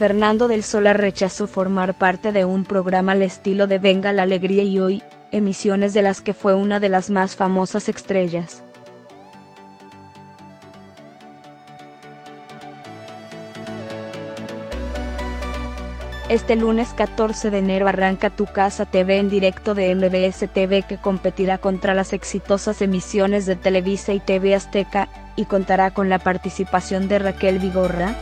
Fernando del Solar rechazó formar parte de un programa al estilo de Venga la Alegría y Hoy, emisiones de las que fue una de las más famosas estrellas. Este lunes 14 de enero arranca Tu Casa TV en directo de MBS TV que competirá contra las exitosas emisiones de Televisa y TV Azteca, y contará con la participación de Raquel Vigorra,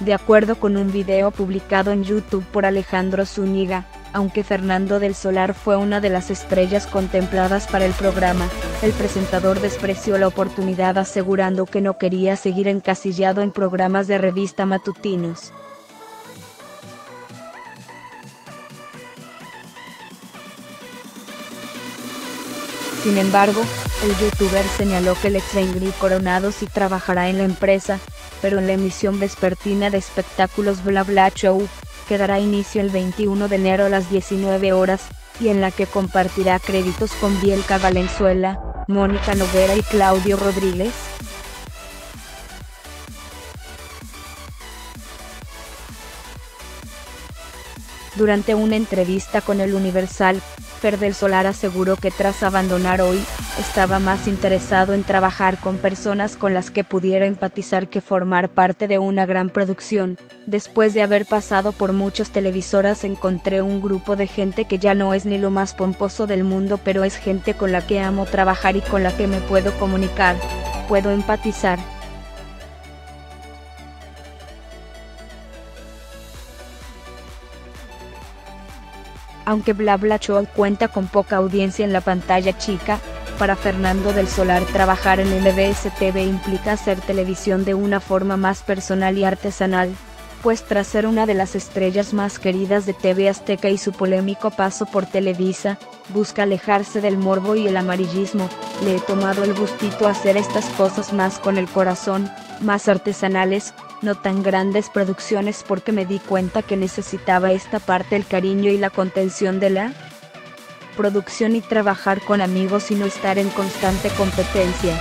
De acuerdo con un video publicado en YouTube por Alejandro Zúñiga, aunque Fernando del Solar fue una de las estrellas contempladas para el programa, el presentador despreció la oportunidad asegurando que no quería seguir encasillado en programas de revista matutinos. Sin embargo, el youtuber señaló que el ex Ingrid Coronado sí trabajará en la empresa, pero en la emisión vespertina de espectáculos Bla Bla Show, que dará inicio el 21 de enero a las 19 horas, y en la que compartirá créditos con Bielka Valenzuela, Mónica Noguera y Claudio Rodríguez. Durante una entrevista con el Universal, Fer del Solar aseguró que tras abandonar hoy, estaba más interesado en trabajar con personas con las que pudiera empatizar que formar parte de una gran producción. Después de haber pasado por muchas televisoras encontré un grupo de gente que ya no es ni lo más pomposo del mundo pero es gente con la que amo trabajar y con la que me puedo comunicar, puedo empatizar. Aunque Bla Bla Show cuenta con poca audiencia en la pantalla chica, para Fernando del Solar trabajar en MBS TV implica hacer televisión de una forma más personal y artesanal, pues tras ser una de las estrellas más queridas de TV Azteca y su polémico paso por Televisa, busca alejarse del morbo y el amarillismo, le he tomado el gustito a hacer estas cosas más con el corazón, más artesanales, no tan grandes producciones porque me di cuenta que necesitaba esta parte el cariño y la contención de la producción y trabajar con amigos y no estar en constante competencia.